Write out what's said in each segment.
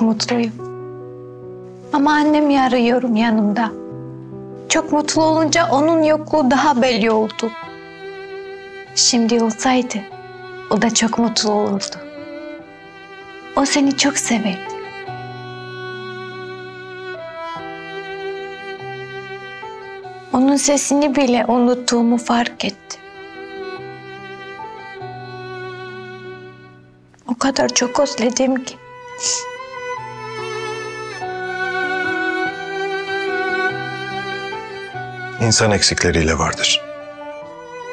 mutluyum. Ama annemi arıyorum yanımda. Çok mutlu olunca onun yokluğu daha belli oldu. Şimdi olsaydı o da çok mutlu olurdu. O seni çok severdi. Onun sesini bile unuttuğumu fark ettim. O kadar çok özledim ki. İnsan eksikleriyle vardır.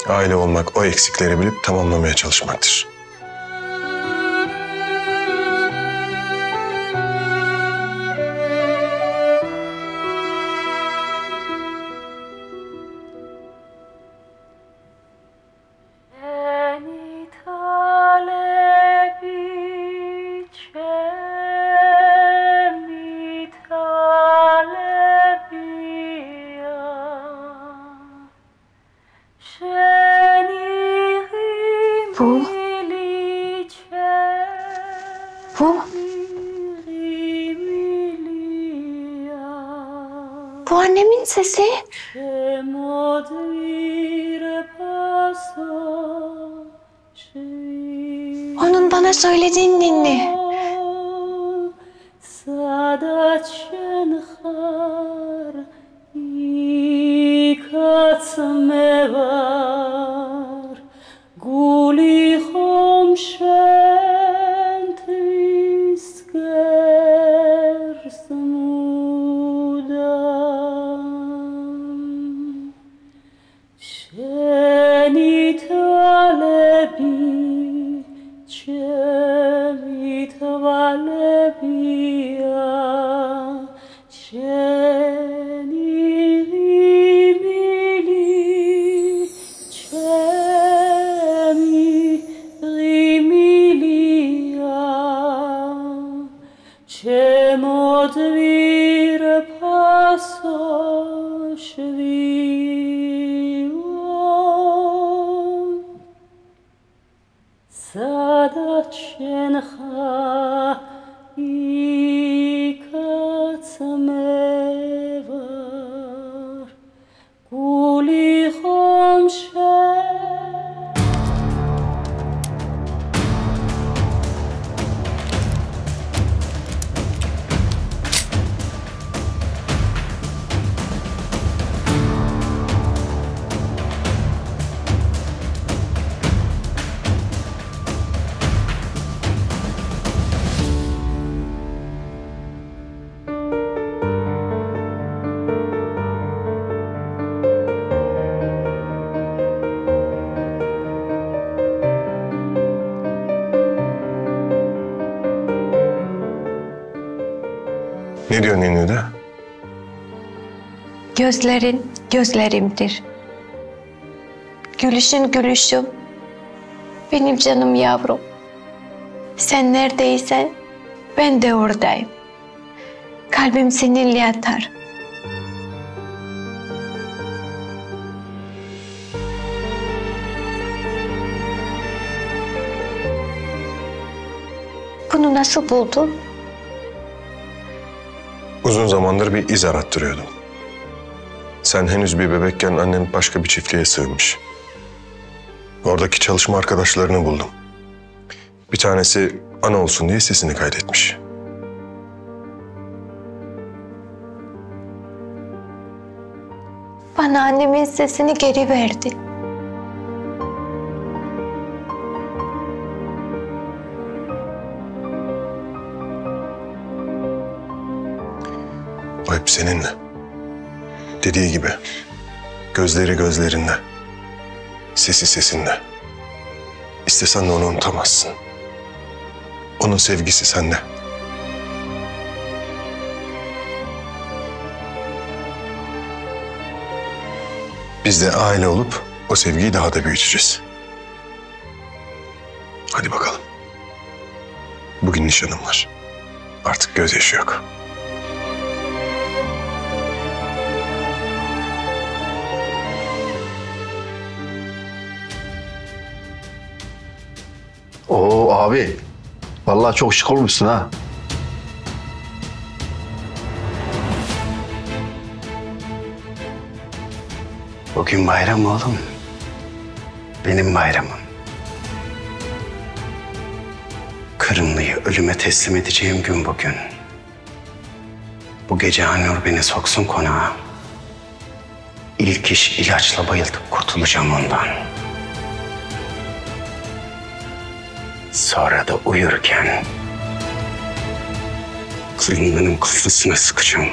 Aile olmak o eksikleri bilip tamamlamaya çalışmaktır. 五里红尘 Gözlerin gözlerimdir. Gülüşün gülüşüm. Benim canım yavrum. Sen neredeysen ben de oradayım. Kalbim seninle atar. Bunu nasıl buldun? Uzun zamandır bir iz arattırıyordum. Sen henüz bir bebekken annen başka bir çiftliğe sığınmış. Oradaki çalışma arkadaşlarını buldum. Bir tanesi ana olsun diye sesini kaydetmiş. Bana annemin sesini geri verdi. O hep seninle. Dediği gibi. Gözleri gözlerinde. Sesi sesinde. İstesen de onu unutamazsın. Onun sevgisi sende. Biz de aile olup o sevgiyi daha da büyüteceğiz. Hadi bakalım. Bugün nişanım var. Artık gözyaşı yok. abi. Vallahi çok şık olmuşsun ha. Bugün bayram oğlum. Benim bayramım. Kırımlıyı ölüme teslim edeceğim gün bugün. Bu gece Anur beni soksun konağa. İlk iş ilaçla bayıltıp kurtulacağım ondan.'' Sonra da uyurken Kırımlı'nın kafasına sıkacağım.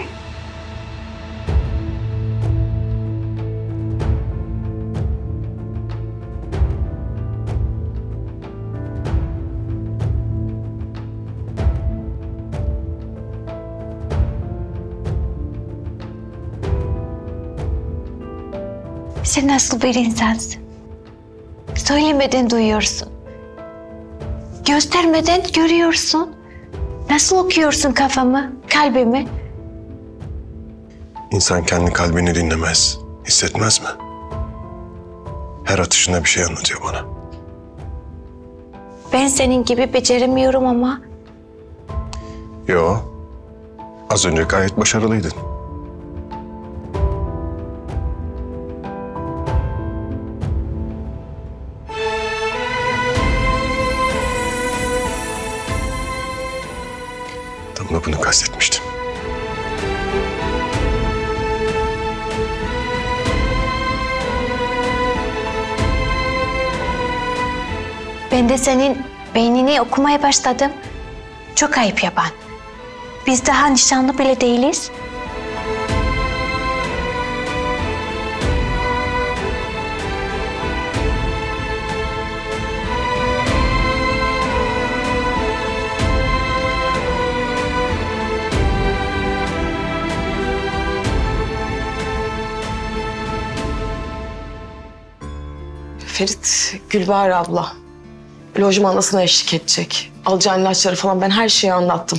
Sen nasıl bir insansın? Söylemeden duyuyorsun. Göstermeden görüyorsun. Nasıl okuyorsun kafamı, kalbimi? İnsan kendi kalbini dinlemez, hissetmez mi? Her atışında bir şey anlatıyor bana. Ben senin gibi beceremiyorum ama Yo, az önce gayet başarılıydın. Bunu kastetmiştim. ben de senin beynini okumaya başladım. Çok ayıp yapan. Biz daha nişanlı bile değiliz. Ferit, Gülbahar abla. Lojmanlasına eşlik edecek. Alacağın ilaçları falan ben her şeyi anlattım.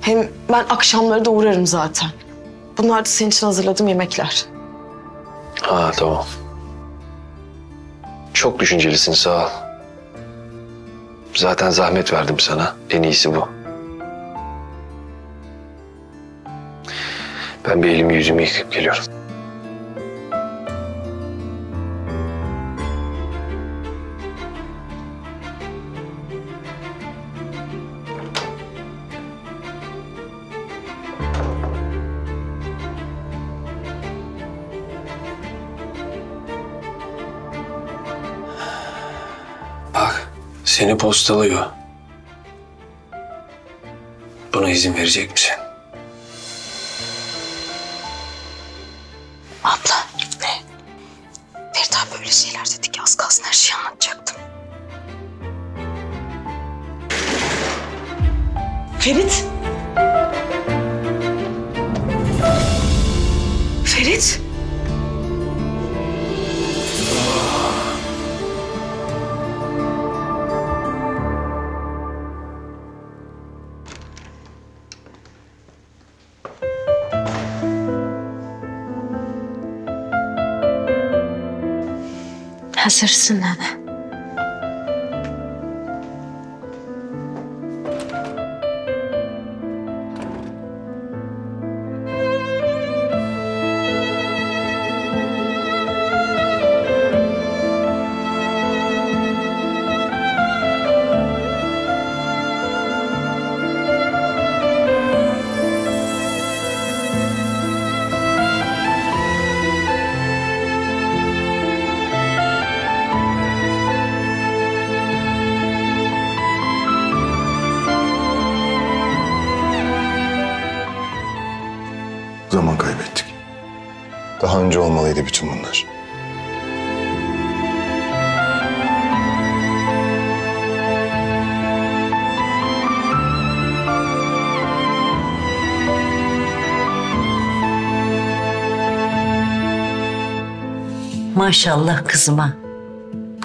Hem ben akşamları da uğrarım zaten. Bunlar da senin için hazırladığım yemekler. Ha tamam. Çok düşüncelisin sağ ol. Zaten zahmet verdim sana. En iyisi bu. Ben bir elimi yüzümü yıkayıp geliyorum. Seni postalıyor. Buna izin verecek misin? Önce olmalıydı bütün bunlar. Maşallah kızıma.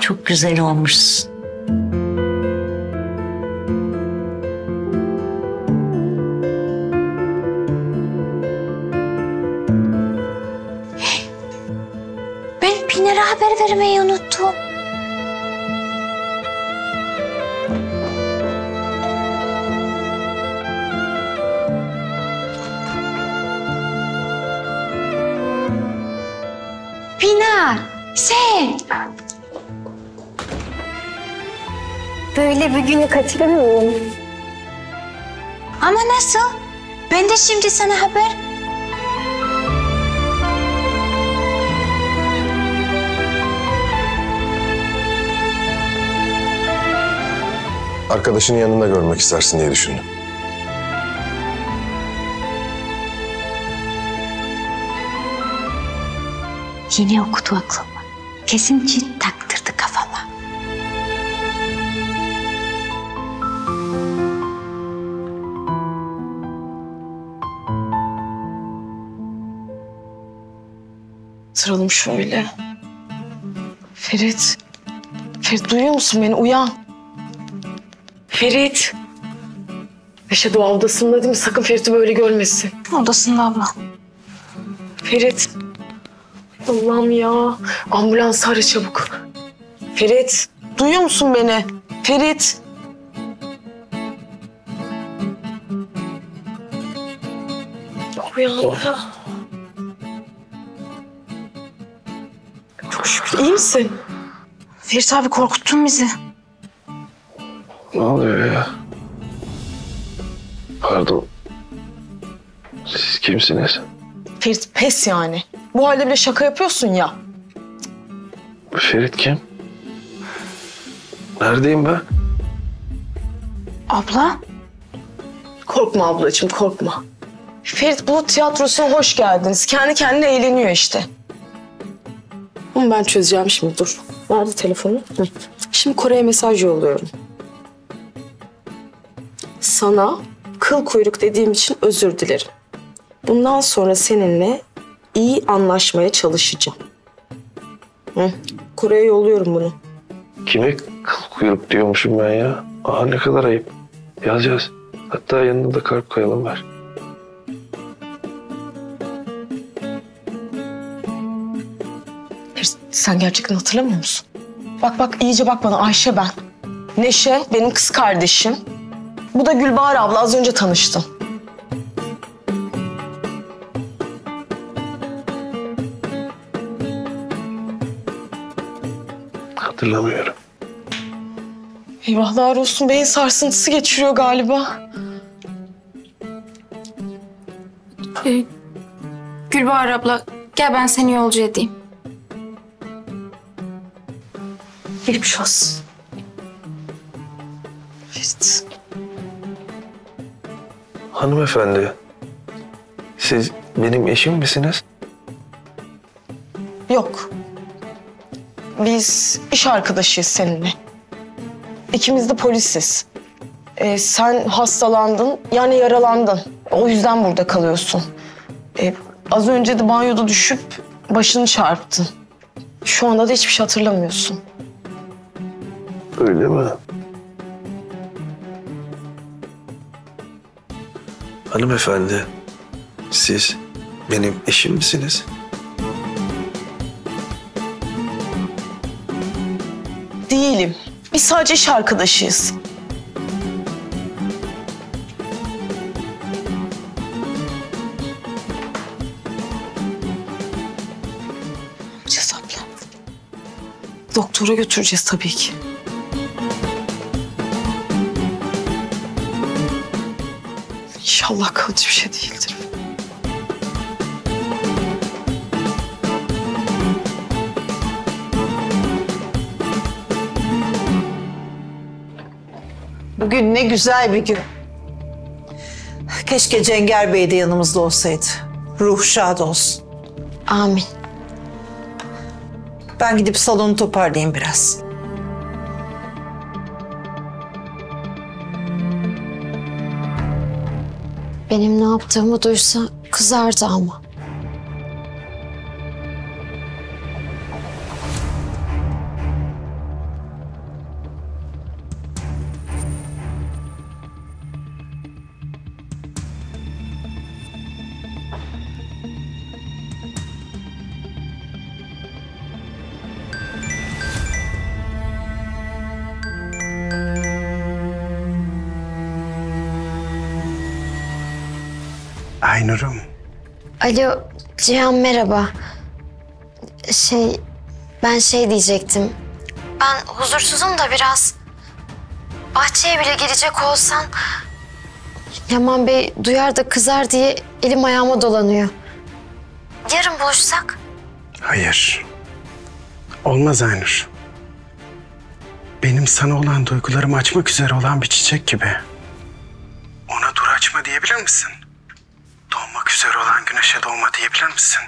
Çok güzel olmuşsun. Bir günü kaçıramıyorum. Ama nasıl? Ben de şimdi sana haber. Arkadaşının yanında görmek istersin diye düşündüm. Yine okudu aklıma. Kesin cin Oturalım şöyle. Ferit. Ferit duyuyor musun beni? Uyan. Ferit. Neşe Doğa odasında değil mi? Sakın Ferit'i böyle görmesin. Odasında abla. Ferit. Allah'ım ya. Ambulans ara çabuk. Ferit. Duyuyor musun beni? Ferit. Uyandı. Çok misin? Ferit abi korkuttun bizi. Ne oluyor ya? Pardon. Siz kimsiniz? Ferit pes yani. Bu halde bile şaka yapıyorsun ya. Ferit kim? Neredeyim ben? Abla? Korkma ablacığım korkma. Ferit Bulut tiyatrosuna hoş geldiniz. Kendi kendine eğleniyor işte. Ama ben çözeceğim şimdi dur. Nerede telefonu? Şimdi Kore'ye mesaj yolluyorum. Sana kıl kuyruk dediğim için özür dilerim. Bundan sonra seninle iyi anlaşmaya çalışacağım. Hı. Kore'ye yolluyorum bunu. Kime kıl kuyruk diyormuşum ben ya? Aa ne kadar ayıp. Yaz yaz. Hatta yanına da kalp koyalım ver. Sen gerçekten hatırlamıyor musun? Bak bak iyice bak bana Ayşe ben. Neşe benim kız kardeşim. Bu da Gülbahar abla az önce tanıştım. Hatırlamıyorum. Eyvahlar olsun beyin sarsıntısı geçiriyor galiba. Gülbahar abla gel ben seni yolcu edeyim. Geçmiş olsun. Ferit. Hanımefendi. Siz benim eşim misiniz? Yok. Biz iş arkadaşıyız seninle. İkimiz de polisiz. Ee, sen hastalandın, yani yaralandın. O yüzden burada kalıyorsun. Ee, az önce de banyoda düşüp başını çarptın. Şu anda da hiçbir şey hatırlamıyorsun. Öyle mi? Hanımefendi. Siz benim eşim misiniz? Değilim. Biz sadece iş arkadaşıyız. Ne yapacağız abla? Doktora götüreceğiz tabii ki. İnşallah kalıcı bir şey değildir. Bugün ne güzel bir gün. Keşke Cengar Bey de yanımızda olsaydı. Ruh şad olsun. Amin. Ben gidip salonu toparlayayım biraz. Benim ne yaptığımı duysa kızardı ama. Alo Cihan merhaba. Şey Ben şey diyecektim. Ben huzursuzum da biraz. Bahçeye bile girecek olsan... Yaman Bey duyar da kızar diye elim ayağıma dolanıyor. Yarın buluşsak? Hayır. Olmaz Aynur. Benim sana olan duygularımı açmak üzere olan bir çiçek gibi. Ona dur açma diyebilir misin? Doğmak üzere olan güneşe doğma diyebilir misin?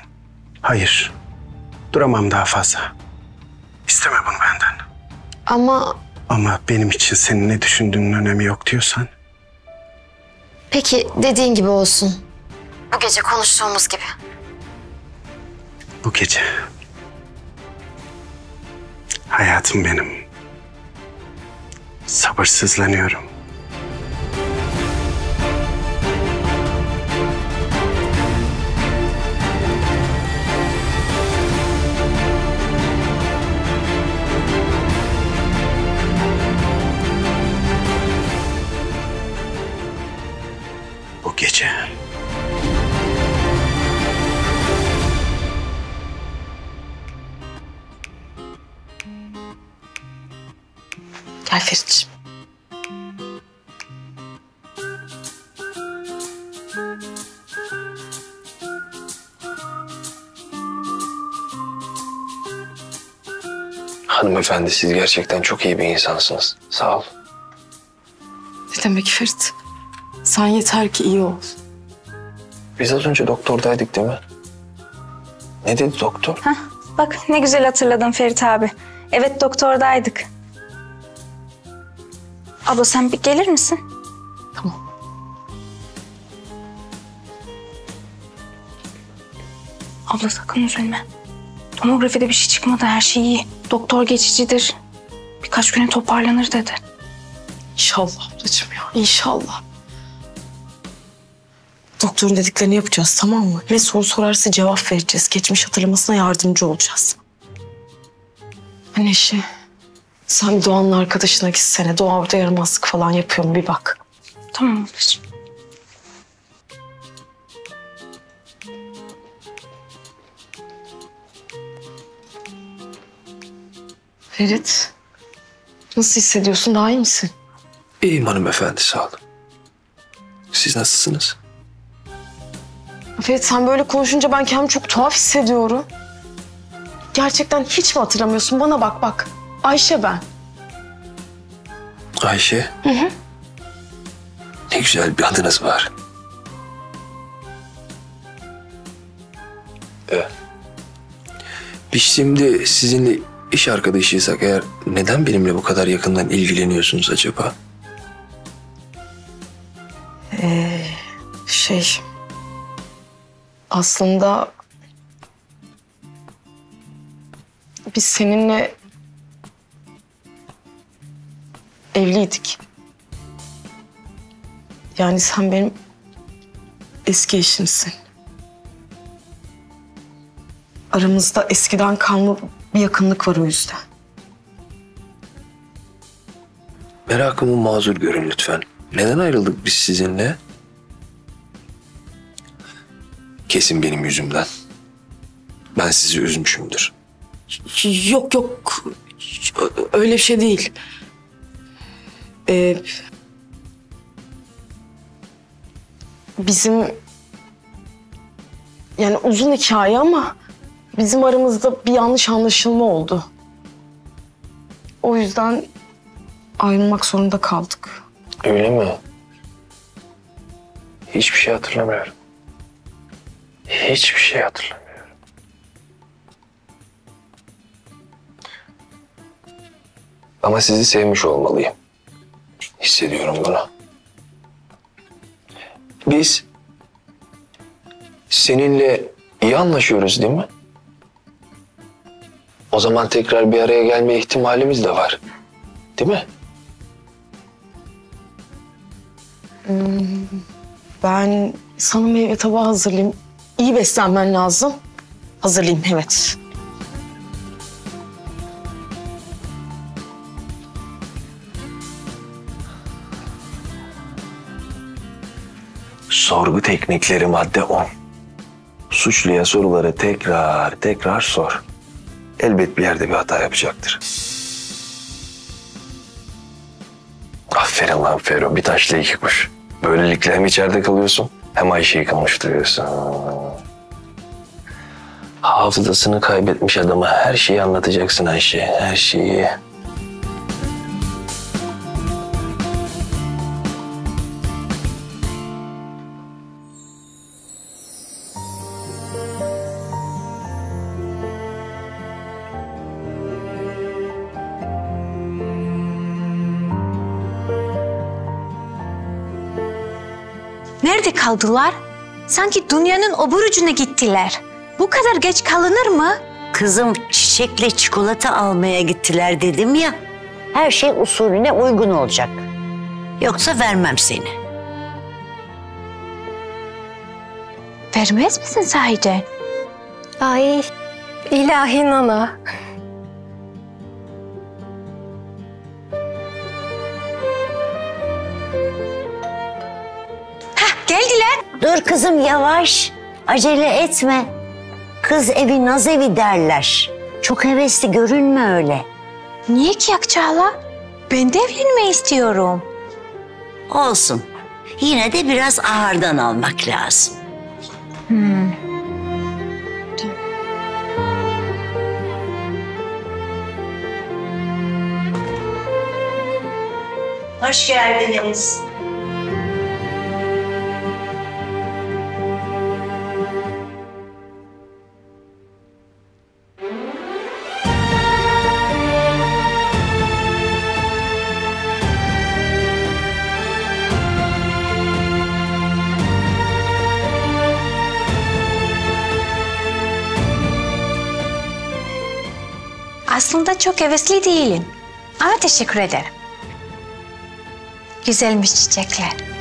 Hayır. Duramam daha fazla. İsteme bunu benden. Ama Ama benim için senin ne düşündüğünün önemi yok diyorsan peki dediğin gibi olsun. Bu gece konuştuğumuz gibi. bu gece. Hayatım benim. Sabırsızlanıyorum. Gel Ferit'ciğim. Hanımefendi siz gerçekten çok iyi bir insansınız. Sağ ol. Ne demek Ferit? Sen yeter ki iyi ol. Biz az önce doktordaydık değil mi? Ne dedi doktor? Bak ne güzel hatırladın Ferit abi. Evet doktordaydık. Abla sen bir gelir misin? Tamam. Abla sakın üzülme. Tomografide bir şey çıkmadı her şey iyi. Doktor geçicidir. Birkaç güne toparlanır dedi. İnşallah ablacığım ya inşallah. Doktorun dediklerini yapacağız tamam mı? Ne soru sorarsa cevap vereceğiz. Geçmiş hatırlamasına yardımcı olacağız. Neşe sen Doğan'ın arkadaşına gitsene. Doğa orada yaramazlık falan yapıyor mu bir bak. Tamam ablacığım. Ferit nasıl hissediyorsun daha iyi misin? İyiyim hanımefendi sağ olun. Siz nasılsınız? Ferit sen böyle konuşunca ben kendimi çok tuhaf hissediyorum. Gerçekten hiç mi hatırlamıyorsun? Bana bak bak. Ayşe ben. Ayşe. Hı hı. Ne güzel bir adınız var. Evet. Biz şimdi sizinle iş arkadaşıysak eğer neden benimle bu kadar yakından ilgileniyorsunuz acaba? Şey... Aslında... Biz seninle... Evliydik. Yani sen benim eski eşimsin. Aramızda eskiden kalma bir yakınlık var o yüzden. Merakımı mazur görün lütfen. Neden ayrıldık biz sizinle? Kesin benim yüzümden. Ben sizi üzmüşümdür. Yok yok öyle bir şey değil. Ee, bizim yani uzun hikaye ama bizim aramızda bir yanlış anlaşılma oldu. O yüzden ayrılmak zorunda kaldık. Öyle mi? Hiçbir şey hatırlamıyorum. Hiçbir şey hatırlamıyorum. Ama sizi sevmiş olmalıyım. Hissediyorum bunu. Biz seninle iyi anlaşıyoruz değil mi? O zaman tekrar bir araya gelme ihtimalimiz de var. Değil mi? Ben sana meyve tabağı hazırlayayım. İyi beslenmen lazım. Hazırlayayım evet. Sorgu teknikleri madde 10. Suçluya soruları tekrar tekrar sor. elbet bir yerde bir hata yapacaktır. Aferin lan Fero. Bir taşla iki kuş. Böylelikle hem içeride kalıyorsun hem Ayşe'yi konuşturuyorsun. Hafızasını kaybetmiş adama her şeyi anlatacaksın Ayşe. Her şeyi. Nerede kaldılar? Sanki dünyanın obur ucuna gittiler. Bu kadar geç kalınır mı? Kızım çiçekle çikolata almaya gittiler dedim ya. Her şey usulüne uygun olacak. Yoksa vermem seni. Vermez misin sahiden? Ay ilahi nana. Geldiler. Dur kızım yavaş. Acele etme. Kız evi naz evi derler. Çok hevesli görünme öyle. Niye ki Akçağla? Ben de evlenmeyi istiyorum. Olsun. Yine de biraz ağırdan almak lazım. Hoş geldiniz. Aslında çok hevesli değilim. Ama teşekkür ederim. Güzelmiş çiçekler.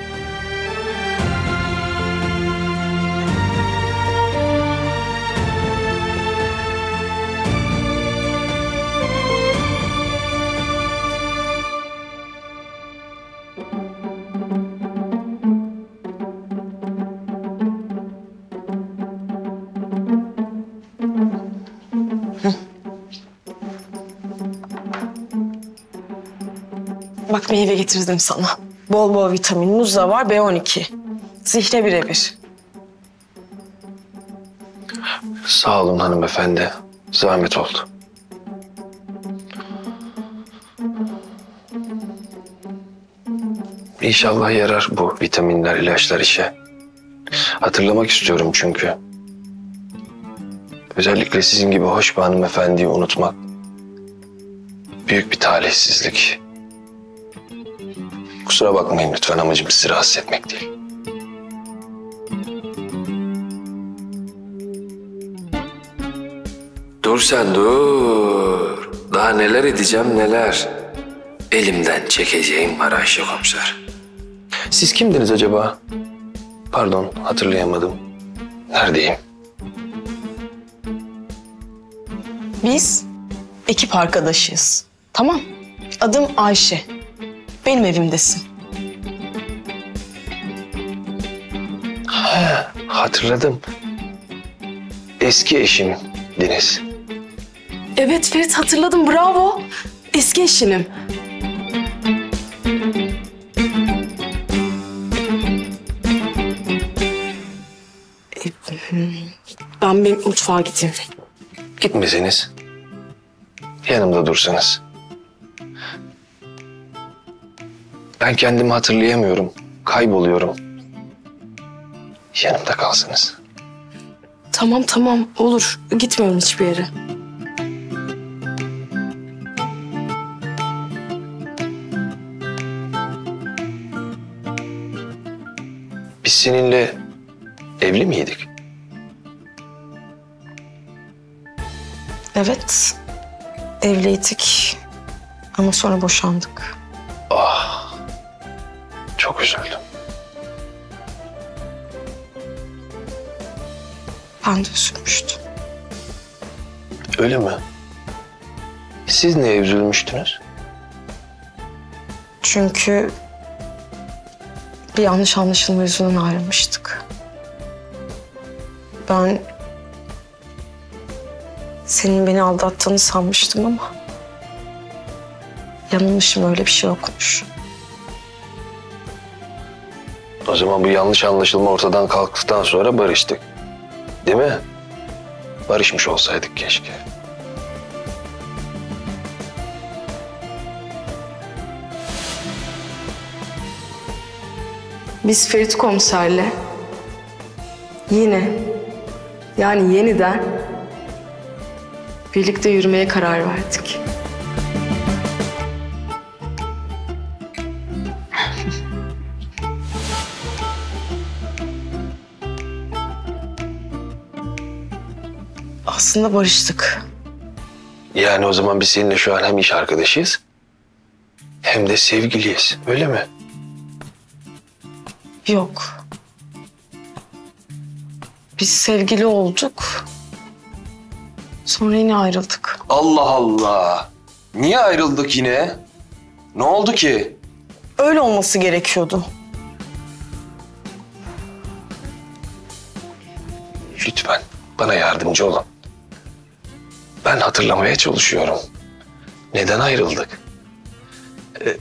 Meyve getirdim sana. Bol bol vitamin, muz da var, B12. Zihre birebir. Sağ olun hanımefendi. Zahmet oldu. İnşallah yarar bu vitaminler, ilaçlar işe. Hatırlamak istiyorum çünkü. Özellikle sizin gibi hoş bir hanımefendiyi unutmak büyük bir talihsizlik. Kusura bakmayın lütfen amacım sizi rahatsız etmek değil. Dur sen dur. Daha neler edeceğim neler. Elimden çekeceğim var Ayşe komiser. Siz kimdiniz acaba? Pardon hatırlayamadım. Neredeyim? Biz ekip arkadaşıyız. Tamam. Adım Ayşe. Benim evimdesin. Hatırladım. Eski eşim Deniz. Evet Ferit hatırladım bravo. Eski eşinim. Ben bir mutfağa gideyim. Gitmeseniz. Yanımda dursanız. Ben kendimi hatırlayamıyorum. Kayboluyorum. Yanımda kalsınız. Tamam tamam olur. Gitmiyorum hiçbir yere. Biz seninle evli miydik? Evet. Evliydik. Ama sonra boşandık. Çok üzüldüm. Ben de üzülmüştüm. Öyle mi? Siz neye üzülmüştünüz? Çünkü bir yanlış anlaşılma yüzünden ayrılmıştık. Ben Senin beni aldattığını sanmıştım ama... Yanılmışım öyle bir şey yokmuş. O zaman bu yanlış anlaşılma ortadan kalktıktan sonra barıştık. Değil mi? Barışmış olsaydık keşke. Biz Ferit komiserle yine yani yeniden birlikte yürümeye karar verdik. Aslında barıştık. Yani o zaman biz seninle şu an hem iş arkadaşıyız hem de sevgiliyiz. Öyle mi? Yok. Biz sevgili olduk. Sonra yine ayrıldık. Allah Allah. Niye ayrıldık yine? Ne oldu ki? Öyle olması gerekiyordu. Lütfen bana yardımcı olun. Ben hatırlamaya çalışıyorum. Neden ayrıldık? Ee,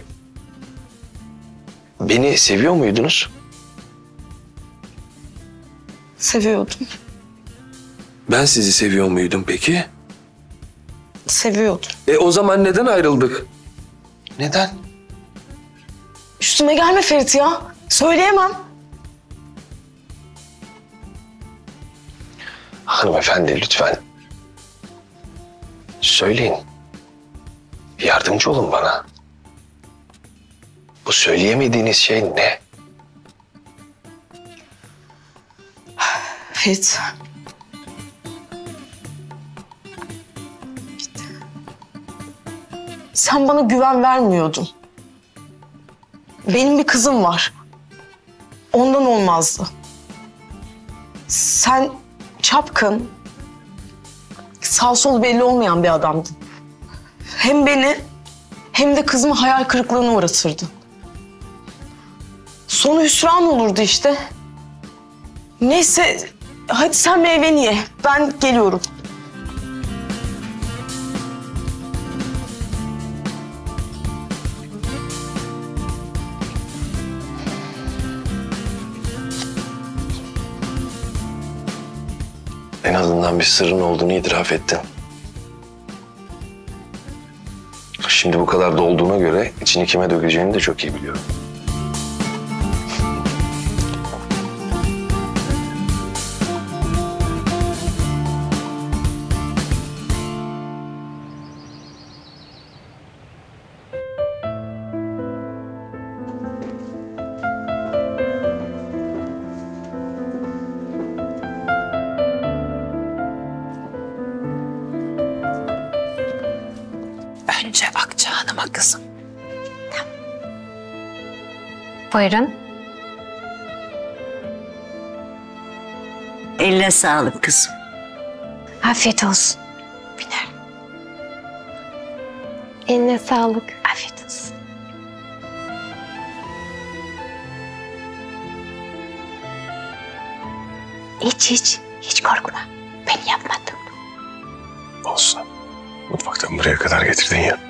beni seviyor muydunuz? Seviyordum. Ben sizi seviyor muydum peki? Seviyordum. E o zaman neden ayrıldık? Neden? Üstüme gelme Ferit ya. Söyleyemem. Hanımefendi lütfen. Söyleyin. Yardımcı olun bana. Bu söyleyemediğiniz şey ne? Ferit. Sen bana güven vermiyordun. Benim bir kızım var. Ondan olmazdı. Sen çapkın, sağ sol belli olmayan bir adamdın. Hem beni hem de kızımı hayal kırıklığına uğratırdın. Sonu hüsran olurdu işte. Neyse hadi sen meyveni ye. Ben geliyorum. En azından bir sırrın olduğunu itiraf ettin. Şimdi bu kadar dolduğuna göre içini kime dökeceğini de çok iyi biliyorum. Buyurun. Eline sağlık kızım. Afiyet olsun. Biner. Eline sağlık. Afiyet olsun. İç iç. Hiç korkma. Ben yapmadım. Olsun. Mutfaktan buraya kadar getirdin ya.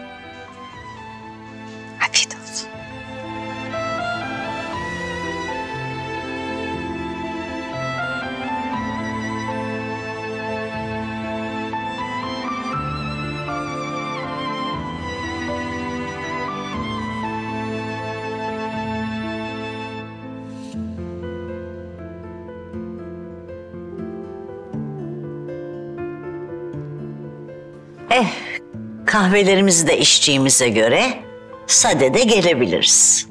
Kahvelerimizi de içtiğimize göre sade de gelebiliriz.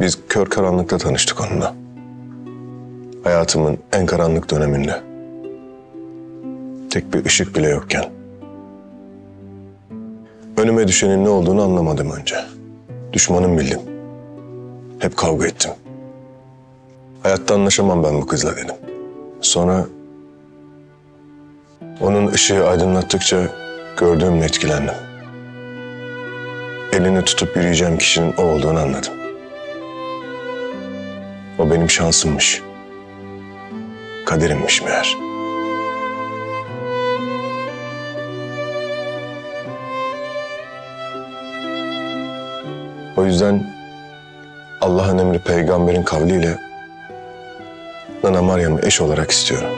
Biz kör karanlıkta tanıştık onunla. Hayatımın en karanlık döneminde. Tek bir ışık bile yokken. Önüme düşenin ne olduğunu anlamadım önce. Düşmanım bildim. Hep kavga ettim. Hayatta anlaşamam ben bu kızla dedim. Sonra onun ışığı aydınlattıkça gördüğümle etkilendim. Elini tutup yürüyeceğim kişinin o olduğunu anladım. O benim şansımmış. kaderimmiş meğer. O yüzden Allah'ın emri peygamberin kavliyle Nana Meryem'i eş olarak istiyorum.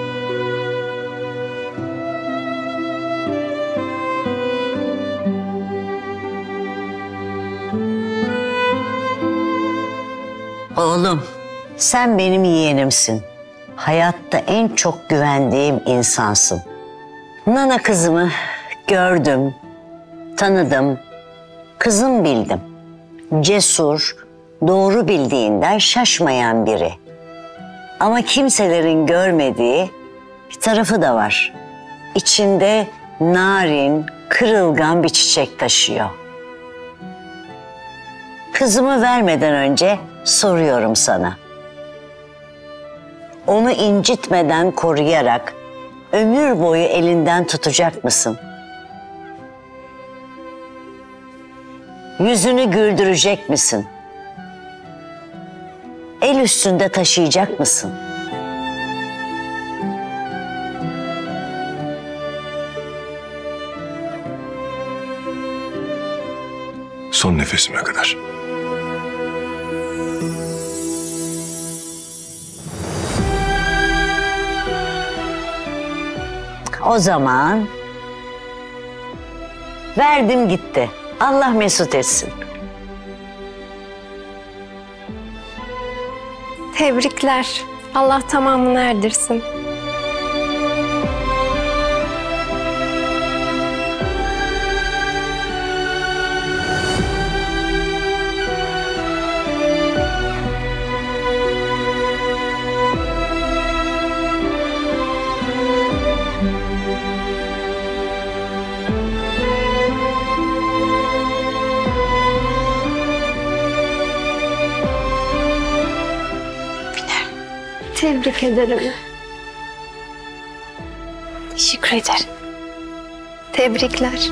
Oğlum, sen benim yeğenimsin. Hayatta en çok güvendiğim insansın. Nana kızımı gördüm, tanıdım, kızım bildim. Cesur, doğru bildiğinden şaşmayan biri. Ama kimselerin görmediği bir tarafı da var. İçinde narin, kırılgan bir çiçek taşıyor. Kızımı vermeden önce soruyorum sana. Onu incitmeden koruyarak ömür boyu elinden tutacak mısın? Yüzünü güldürecek misin? El üstünde taşıyacak mısın? Son nefesime kadar. O zaman verdim gitti. Allah mesut etsin. Tebrikler. Allah tamamını erdirsin. Tebrik ederim. Teşekkür ederim. Tebrikler.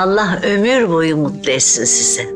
Allah ömür boyu mutlu etsin sizi.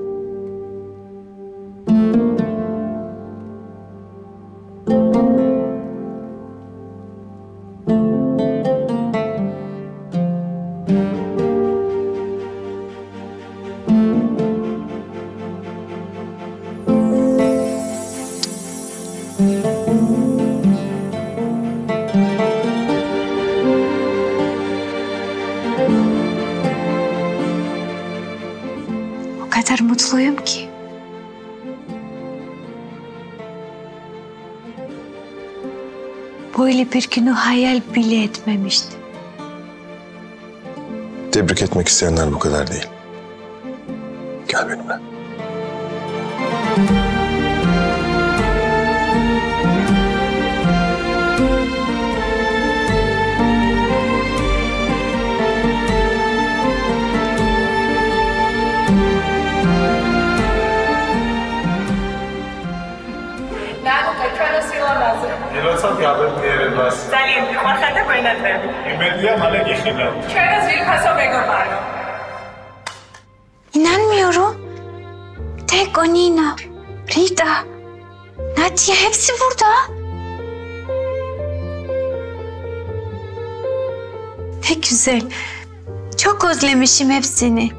Böyle bir günü hayal bile etmemiştim. Tebrik etmek isteyenler bu kadar değil. Gel benimle. medyaya hale getirdiler. Kere zil kasa begomarlo. İnanmıyorum. Tek o Nina, Rita, Nadia hepsi burada. Ne güzel. Çok özlemişim hepsini.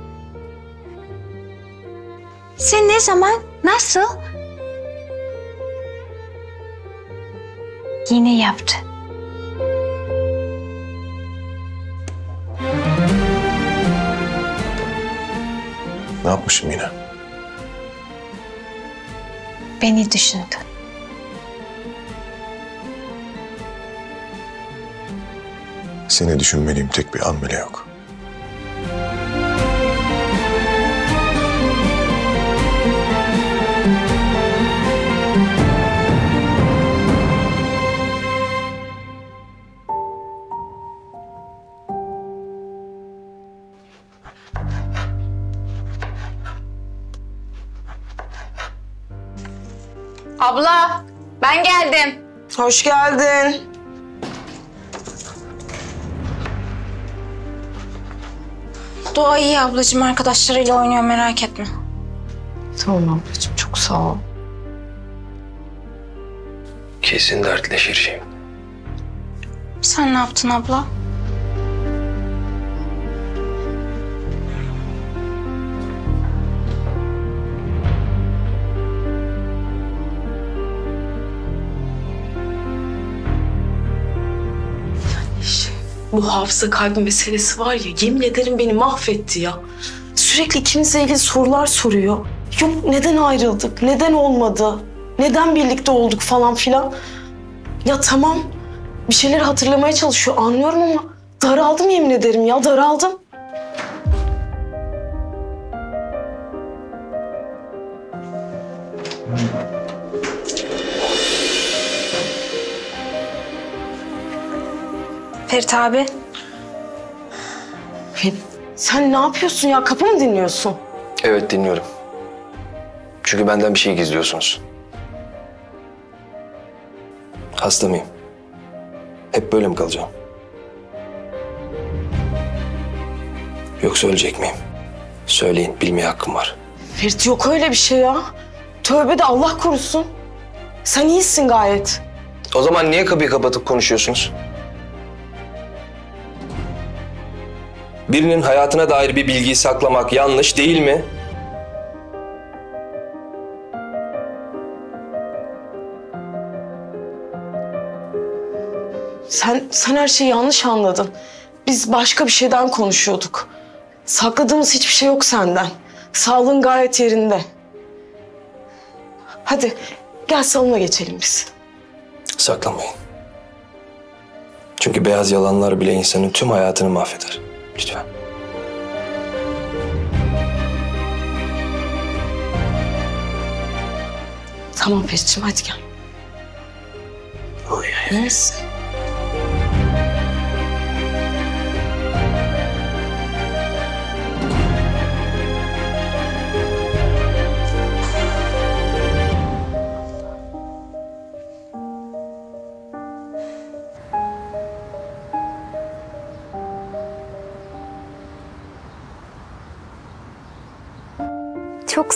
Sen ne zaman, nasıl? Yine yaptı. Yapmışım yine? Beni düşündü. Seni düşünmediğim tek bir an bile yok. Abla ben geldim. Hoş geldin. Doğa iyi ablacığım arkadaşlarıyla oynuyor merak etme. Tamam ablacığım çok sağ ol. Kesin dertleşir şimdi. Sen ne yaptın abla? Bu hafıza kalbi meselesi var ya yemin ederim beni mahvetti ya. Sürekli ikimizle ilgili sorular soruyor. Yok neden ayrıldık, neden olmadı, neden birlikte olduk falan filan. Ya tamam bir şeyleri hatırlamaya çalışıyor anlıyorum ama daraldım yemin ederim ya daraldım. Ferit abi. Sen ne yapıyorsun ya kapı mı dinliyorsun? Evet dinliyorum. Çünkü benden bir şey gizliyorsunuz. Hasta mıyım? Hep böyle mi kalacağım? Yoksa ölecek miyim? Söyleyin, bilmeye hakkım var. Ferit yok öyle bir şey ya. Tövbe de Allah korusun. Sen iyisin gayet. O zaman niye kapıyı kapatıp konuşuyorsunuz? Birinin hayatına dair bir bilgiyi saklamak yanlış değil mi? Sen, sen her şeyi yanlış anladın. Biz başka bir şeyden konuşuyorduk. Sakladığımız hiçbir şey yok senden. Sağlığın gayet yerinde. Hadi gel salona geçelim biz. Saklamayın. Çünkü beyaz yalanlar bile insanın tüm hayatını mahveder. Lütfen. Tamam Ferit'ciğim hadi gel. Oy. İyi misin?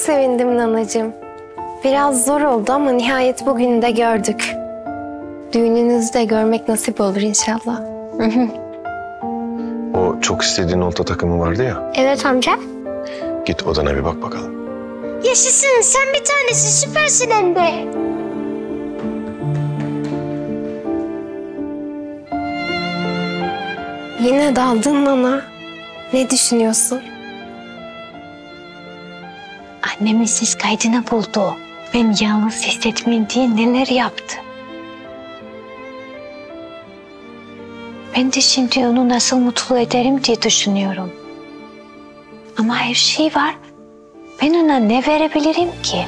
Sevindim nanacığım. Biraz zor oldu ama nihayet bugünü de gördük. Düğününüzü de görmek nasip olur inşallah. O çok istediğin olta takımı vardı ya. Evet amca. Git odana bir bak bakalım. Yaşasın sen bir tanesi süpersin hem de. Yine daldın nana. Ne düşünüyorsun? Annemin ses kaydını buldu. Ben yalnız hissetmeyeyim diye neler yaptı. Ben de şimdi onu nasıl mutlu ederim diye düşünüyorum. Ama her şey var. Ben ona ne verebilirim ki?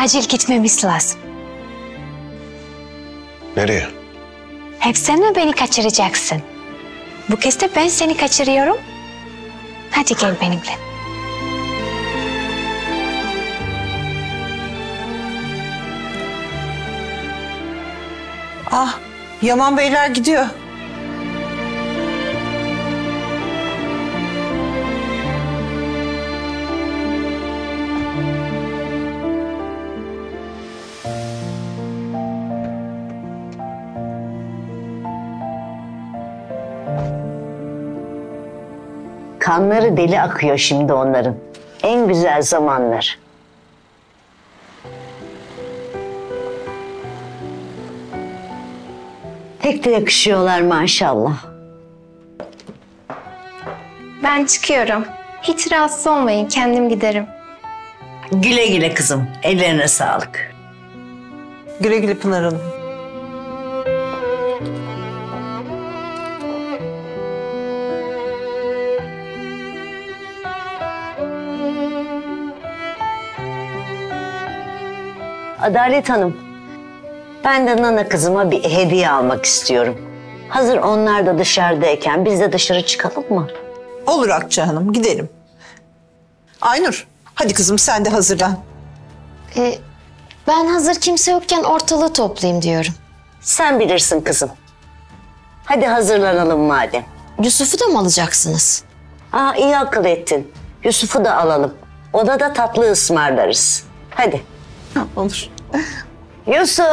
Acil gitmemiz lazım. Nereye? Hep sen mi beni kaçıracaksın? Bu kez de ben seni kaçırıyorum. Hadi gel benimle. Ah, Yaman Beyler gidiyor. Kanları deli akıyor şimdi onların. En güzel zamanlar. Pek de yakışıyorlar maşallah. Ben çıkıyorum. Hiç rahatsız olmayın. Kendim giderim. Güle güle kızım. Ellerine sağlık. Güle güle Pınar Hanım. Adalet Hanım, ben de Nana kızıma bir hediye almak istiyorum. Hazır onlar da dışarıdayken biz de dışarı çıkalım mı? Olur Akça Hanım gidelim. Aynur hadi kızım sen de hazırlan. Ee, ben hazır kimse yokken ortalığı toplayayım diyorum. Sen bilirsin kızım. Hadi hazırlanalım madem. Yusuf'u da mı alacaksınız? Aa iyi akıl ettin. Yusuf'u da alalım. Ona da tatlı ısmarlarız. Hadi. Olur. Yusuf.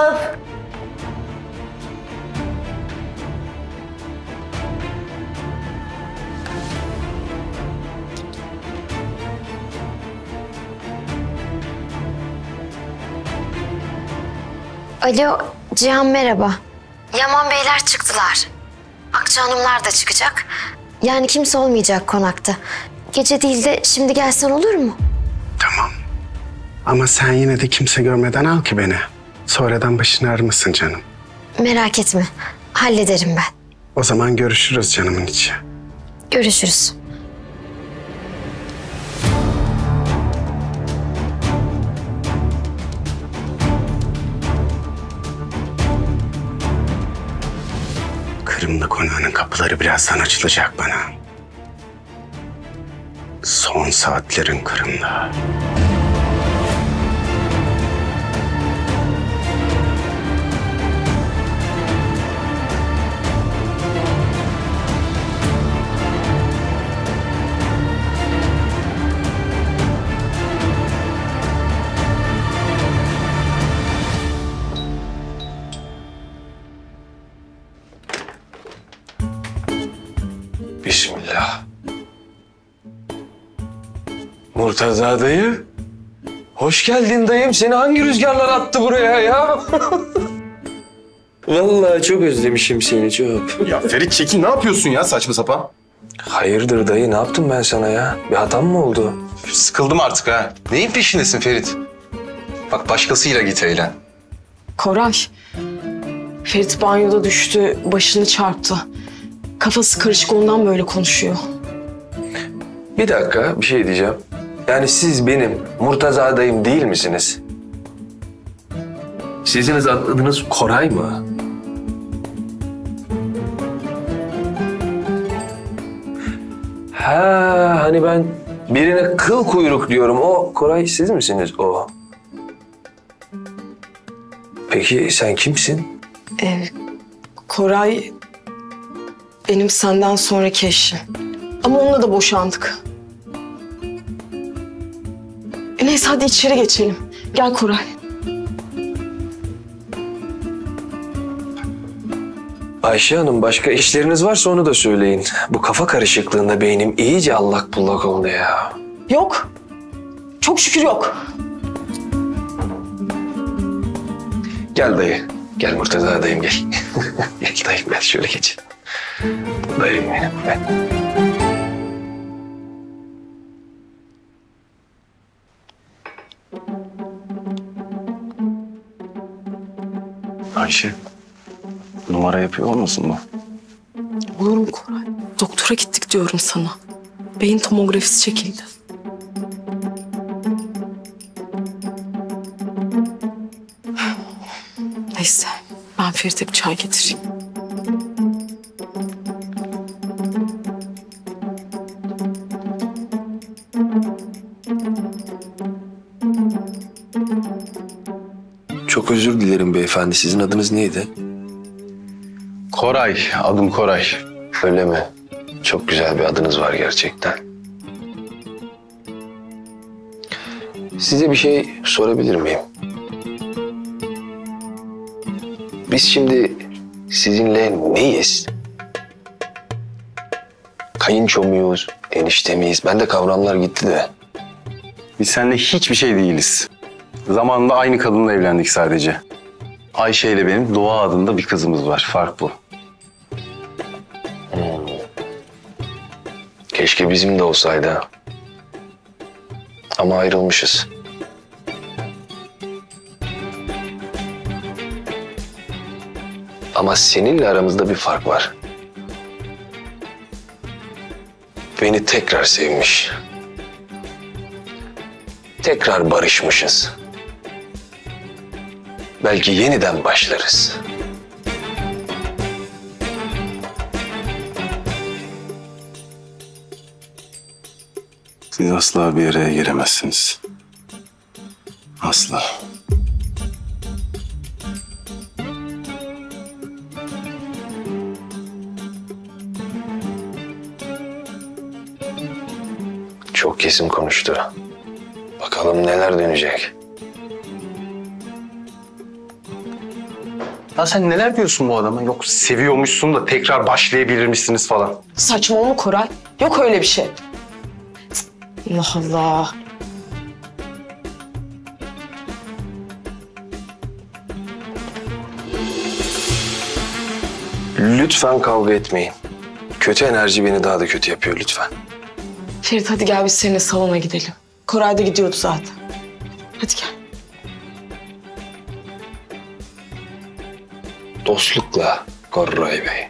Alo, Cihan merhaba. Yaman Beyler çıktılar. Akça Hanımlar da çıkacak. Yani kimse olmayacak konakta. Gece değil de şimdi gelsen olur mu? Ama sen yine de kimse görmeden al ki beni. Sonradan başını ağrımasın canım. Merak etme. Hallederim ben. O zaman görüşürüz canımın içi. Görüşürüz. Kırımlı konağının kapıları birazdan açılacak bana. Son saatlerin Kırım'da. Murtaza dayı. Hoş geldin dayım. Seni hangi rüzgarlar attı buraya ya? Vallahi çok özlemişim seni çok. Ya Ferit çekil ne yapıyorsun ya saçma sapan? Hayırdır dayı ne yaptım ben sana ya? Bir hatam mı oldu? Sıkıldım artık ha. Neyin peşindesin Ferit? Bak başkasıyla git eğlen. Koray. Ferit banyoda düştü, başını çarptı. Kafası karışık ondan böyle konuşuyor. Bir dakika bir şey diyeceğim. Yani siz benim Murtaza dayım değil misiniz? Sizin adınız Koray mı? Ha hani ben birine kıl kuyruk diyorum. O Koray siz misiniz o? Peki sen kimsin? Ee, Koray benim senden sonraki eşim. Ama onunla da boşandık. Neyse hadi içeri geçelim. Gel Koray. Ayşe Hanım başka işleriniz varsa onu da söyleyin. Bu kafa karışıklığında beynim iyice allak bullak oldu ya. Yok. Çok şükür yok. Gel dayı. Gel Murtaza dayım gel. gel dayım gel şöyle geç. Dayım benim ben. Ayşe, numara yapıyor olmasın bu? Olur mu Koray? Doktora gittik diyorum sana. Beyin tomografisi çekildi. Neyse ben Ferit'e bir çay getireyim. Dilerim beyefendi. Sizin adınız neydi? Koray, adım Koray. Öyle mi? Çok güzel bir adınız var gerçekten. Size bir şey sorabilir miyim? Biz şimdi sizinle neyiz? kayınço muyuz, enişte miyiz? Ben de kavramlar gitti de. Biz seninle hiçbir şey değiliz. Zamanında aynı kadınla evlendik sadece. Ayşe ile benim Doğa adında bir kızımız var. Fark bu. Keşke bizim de olsaydı. Ama ayrılmışız. Ama seninle aramızda bir fark var. Beni tekrar sevmiş. Tekrar barışmışız. Belki yeniden başlarız. Siz asla bir araya gelemezsiniz. Asla. Çok kesin konuştu. Bakalım neler dönecek. Ya sen neler diyorsun bu adama? Yok seviyormuşsun da tekrar başlayabilir misiniz falan. Saçmalama Koray. Yok öyle bir şey. Allah Allah. Lütfen kavga etmeyin. Kötü enerji beni daha da kötü yapıyor lütfen. Ferit hadi gel biz seninle salona gidelim. Koray da gidiyordu zaten. Hadi gel. Dostlukla Koray Bey.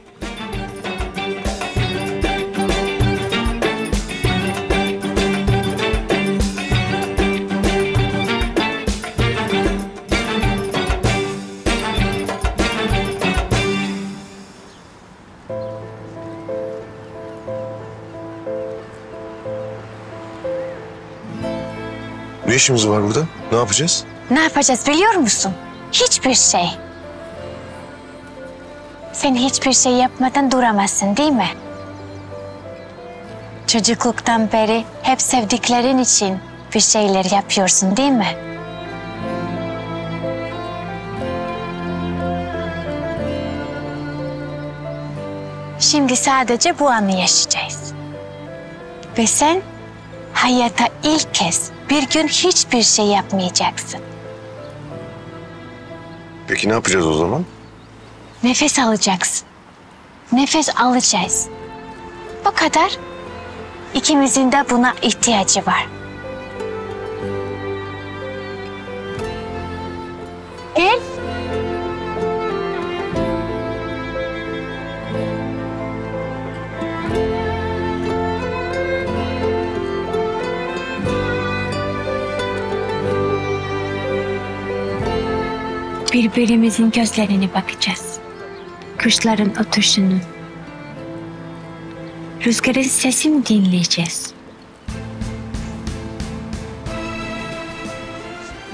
Ne işimiz var burada? Ne yapacağız? Ne yapacağız biliyor musun? Hiçbir şey. Sen hiçbir şey yapmadan duramazsın değil mi? Çocukluktan beri hep sevdiklerin için bir şeyler yapıyorsun değil mi? Şimdi sadece bu anı yaşayacağız. Ve sen hayata ilk kez bir gün hiçbir şey yapmayacaksın. Peki ne yapacağız o zaman? Nefes alacaksın. Nefes alacağız. O kadar. İkimizin de buna ihtiyacı var. Gel. Birbirimizin gözlerine bakacağız. Kuşların ötüşünü. Rüzgarın sesini dinleyeceğiz.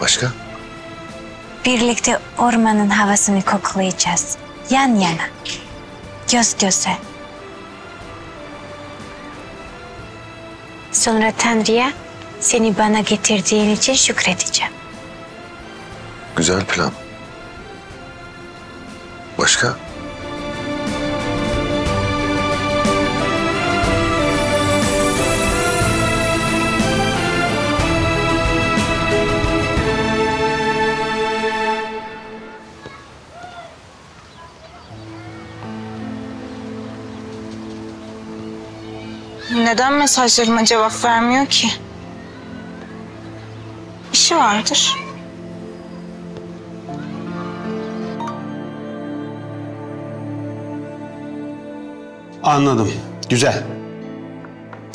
Başka? Birlikte ormanın havasını koklayacağız. Yan yana. Göz göze. Sonra Tanrı'ya seni bana getirdiğin için şükredeceğim. Güzel plan. Başka? Mesajlarıma cevap vermiyor ki? İşi vardır. Anladım. Güzel.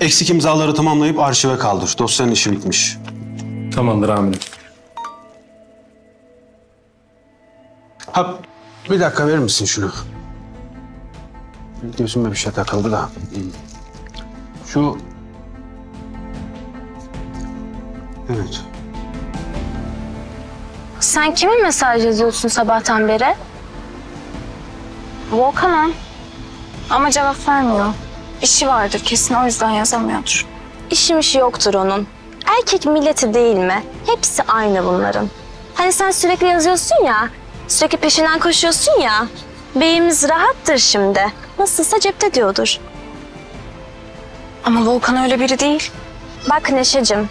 Eksik imzaları tamamlayıp arşive kaldır. Dosyanın işi bitmiş. Tamamdır amirim. Ha, bir dakika verir misin şunu? Gözüme bir şey takıldı da. Şu... Evet. Sen kime mesaj yazıyorsun sabahtan beri? Volkan'a. Ama cevap vermiyor. İşi vardır kesin o yüzden yazamıyordur. İşim işi yoktur onun. Erkek milleti değil mi? Hepsi aynı bunların. Hani sen sürekli yazıyorsun ya, sürekli peşinden koşuyorsun ya. Beyimiz rahattır şimdi. Nasılsa cepte diyordur. Ama Volkan öyle biri değil. Bak Neşe'cim,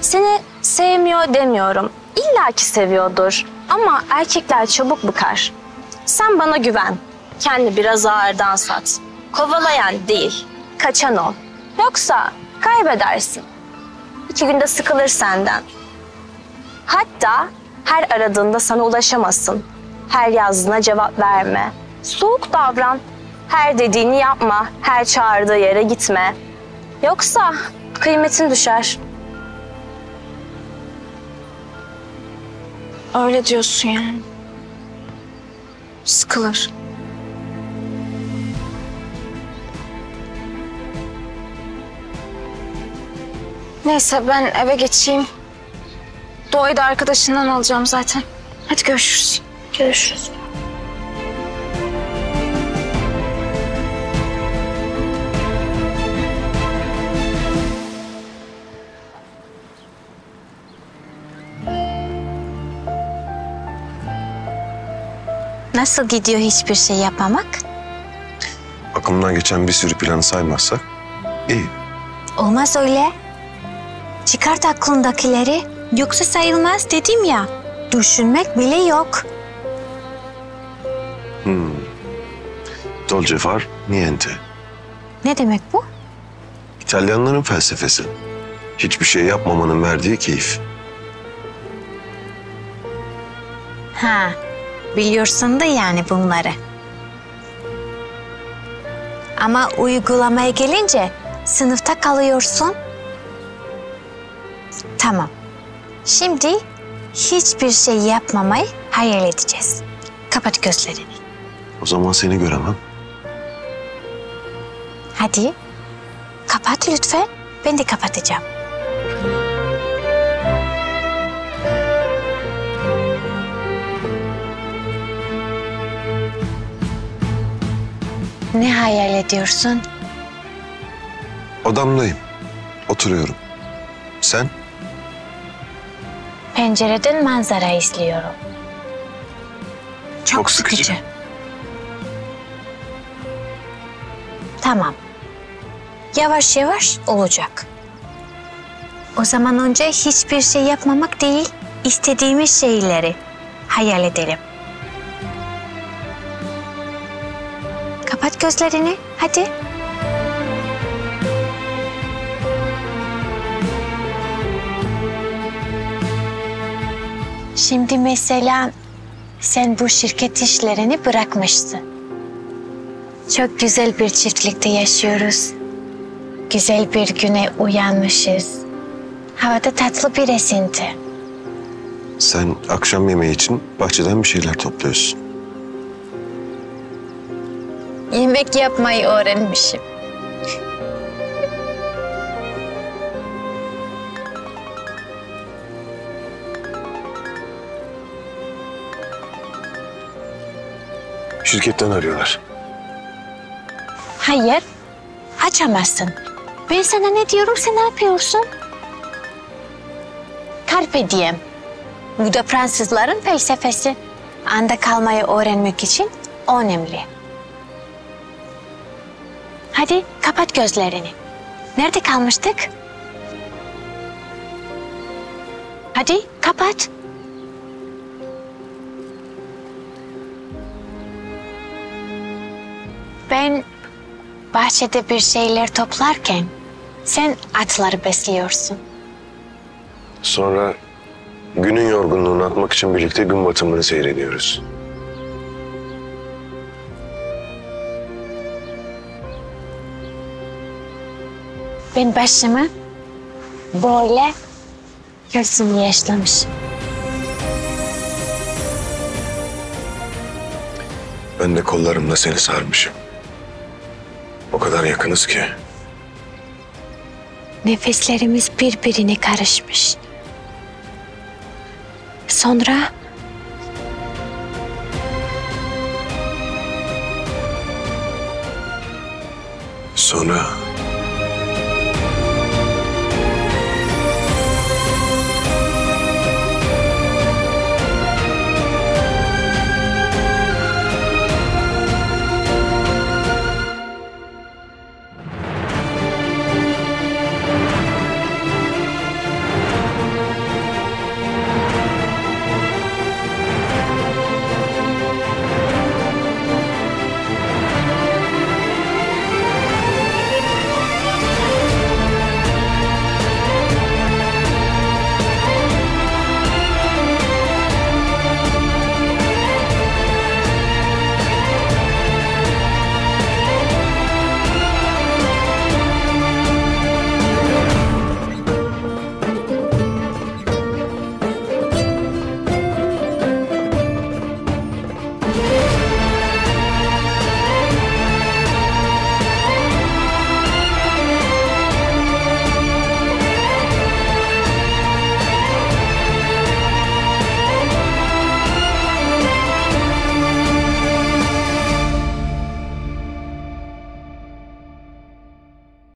seni sevmiyor demiyorum. İlla ki seviyordur. Ama erkekler çabuk bıkar. Sen bana güven. Kendi biraz ağırdan sat. Kovalayan değil, kaçan ol. Yoksa kaybedersin. İki günde sıkılır senden. Hatta her aradığında sana ulaşamasın. Her yazdığına cevap verme. Soğuk davran. Her dediğini yapma. Her çağırdığı yere gitme. Yoksa kıymetin düşer. Öyle diyorsun yani. Sıkılır. Neyse ben eve geçeyim. Doğayı da arkadaşından alacağım zaten. Hadi görüşürüz. Görüşürüz. Nasıl gidiyor hiçbir şey yapmamak? Aklımdan geçen bir sürü planı saymazsak iyi. Olmaz öyle. Çıkart aklındakileri. Yoksa sayılmaz dedim ya. Düşünmek bile yok. Hmm. Dolce far niente. Ne demek bu? İtalyanların felsefesi. Hiçbir şey yapmamanın verdiği keyif. Ha, biliyorsun da yani bunları. Ama uygulamaya gelince sınıfta kalıyorsun. Tamam. Şimdi hiçbir şey yapmamayı hayal edeceğiz. Kapat gözlerini. O zaman seni göremem. Hadi. Kapat lütfen. Ben de kapatacağım. Ne hayal ediyorsun? Odamdayım. Oturuyorum. Sen? Pencereden manzara izliyorum. Çok, sıkıcı. Tamam. Yavaş yavaş olacak. O zaman önce hiçbir şey yapmamak değil, istediğimiz şeyleri hayal edelim. Kapat gözlerini, hadi. Şimdi mesela sen bu şirket işlerini bırakmışsın. Çok güzel bir çiftlikte yaşıyoruz. Güzel bir güne uyanmışız. Havada tatlı bir esinti. Sen akşam yemeği için bahçeden bir şeyler topluyorsun. Yemek yapmayı öğrenmişim. Şirketten arıyorlar. Hayır, açamazsın. Ben sana ne diyorum, sen ne yapıyorsun? Carpe diem. Bu da Fransızların felsefesi. Anda kalmayı öğrenmek için önemli. Hadi kapat gözlerini. Nerede kalmıştık? Hadi kapat. Ben bahçede bir şeyler toplarken sen atları besliyorsun. Sonra günün yorgunluğunu atmak için birlikte gün batımını seyrediyoruz. Ben başımı böyle gözümü yaşlamışım. Ben de kollarımla seni sarmışım. O kadar yakınız ki. Nefeslerimiz birbirine karışmış. Sonra Sonra